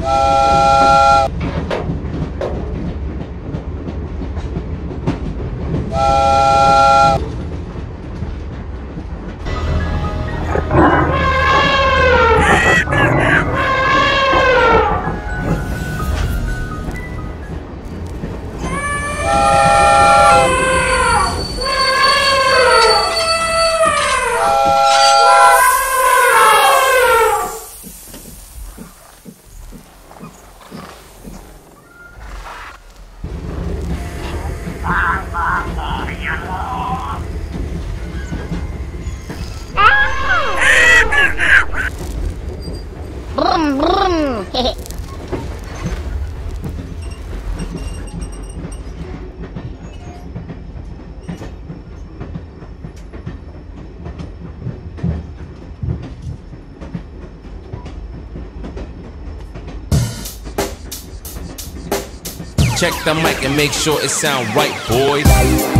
Whoa! Brum, brum. Check the mic and make sure it sound right, boys.